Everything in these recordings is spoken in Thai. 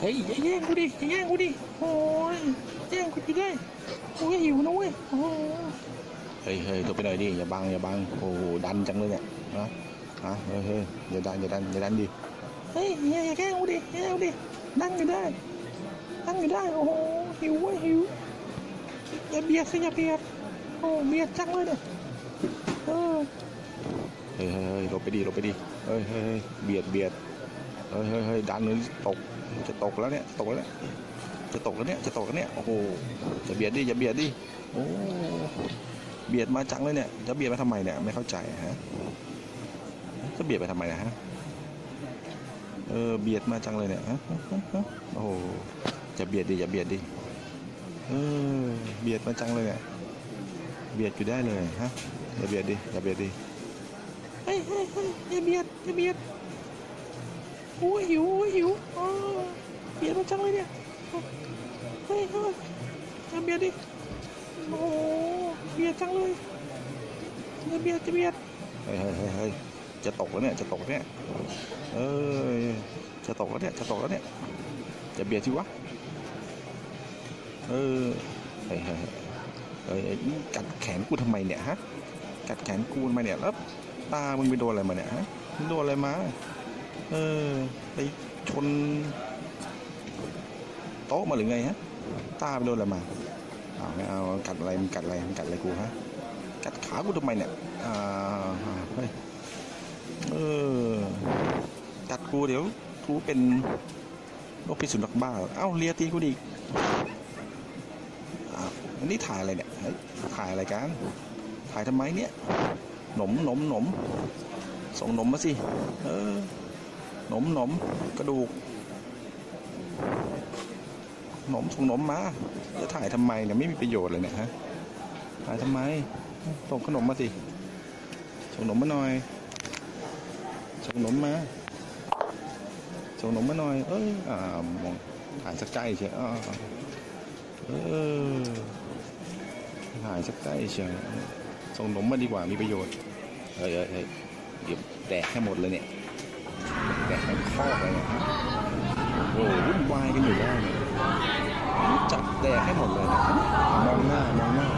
เฮ้ยอย่าแย่งกูดิอย่าแย่งกูดิโอ้ยแย่งกูดิได้กูก็หิวนะเว้ยโอ้เฮ้ยเฮ้ยตัวไปหน่อยดิอย่าบังอย่าบังโอ้โหดันจังเลยเนี่ยนะฮะเฮ้ยเฮ้ยอย่าดันอย่าดันอย่าดันดิเฮ้ยอย่าอย่าแกล้งกูดิอย่าแกล้งกูดินั่งอยู่ได้นั่งอยู่ได้โอ้โหหิวเว้ยหิวอย่าเบียดสิอย่าเบียดโอ้เบียดจังเลยเนี่ยเออเฮ้ยเฮ้ยเฮ้ยหลบไปดิหลบไปดิเฮ้ยเฮ้ยเฮ้ยเบียดเบียดเฮ้ยเฮ้ยเฮ้ยดันเลยตก จะตกแล้วเนี่ยตกแล้วจะตกแล้วเนี่ยจะตกแล้วเนี่ยโอ้โหจะเบียดดิจะเบียดดิโอ้เบียดมาจังเลยเนี่ยจะเบียดมาทำไมเนี่ยไม่เข้าใจฮะจะเบียดไปทำไมนะฮะเออเบียดมาจังเลยเนี่ยฮะโอ้โหจะเบียดดิอย่าเบียดดิเออเบียดมาจังเลยเนี่ยเบียดอยู่ได้เลยฮะอย่าเบียดดิอย่าเบียดดิเฮ้ยเฮ้ยเฮ้ยอย่าเบียดอย่าเบียด โอ้ยหิวโอ้ยหิวอ๋อเบียดมาจังเลยเนี่ยเฮ้ยเฮ้ยจะเบียดดิโอ้เบียดจังเลยจะเบียดจะเบียดเฮ้ยเฮ้ยเฮ้ยจะตกแล้วเนี่ยจะตกแล้วเนี่ยเอ้ยจะตกแล้วเนี่ยจะตกแล้วเนี่ยจะเบียดสิวะเออเฮ้ยเฮ้ยเฮ้ยกัดแขนกูทำไมเนี่ยฮะกัดแขนกูทำไมเนี่ยแล้วตามึงไปโดนอะไรมาเนี่ยฮะโดนอะไรมา เออ ไปชน โต๊ะมาหรือไงฮะ ตาไปโดนอะไรมาเอาไม่เอากัดอะไรมันกัดอะไรมันกัดอะไรกูฮะ กัดขากูทำไมเนี่ย อ่าเฮ้ยเออ กัดกูเดี๋ยวกูเป็นโรคพิษสุนัขบ้า เอ้าเลียตีกูดิอันนี้ถ่ายอะไรเนี่ยเฮ้ยถ่ายอะไรกัน ถ่ายทำไมเนี่ย หนมหนมหนม ส่งหนมมาสิ เออ หนมหนมกระดูก หนมส่งหนมมาจะถ่ายทำไมเนี่ยไม่มีประโยชน์เลยเนี่ยฮะถ่ายทำไมส่งขนมมาสิส่งหนมมาหน่อยส่งหนมมาส่งหนมมาหน่อย เอ้ยอ่ามองถ่ายสักใกล้เชียวอ่าเออถ่ายสักใกล้เชียวส่งหนมมาดีกว่ามีประโยชน์เฮ้ยเฮ้ยเฮ้ยเดี๋ยวแดกให้หมดเลยเนี่ย แดกทั้งคอกเลยนะโอ้โหวุ่นวายกันอยู่ได้เนี่ยจับแดกให้หมดเลยนะมองหน้ามองหน้า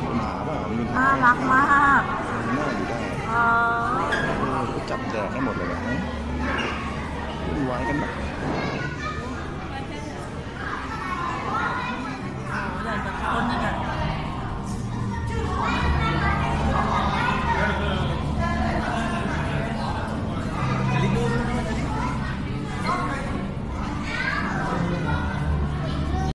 มีปัญหาเปล่ามีปัญหาน่ารักมากมองหน้าอยู่ได้เออเออจับแดกให้หมดเลยนะวุ่นวายกันแบบ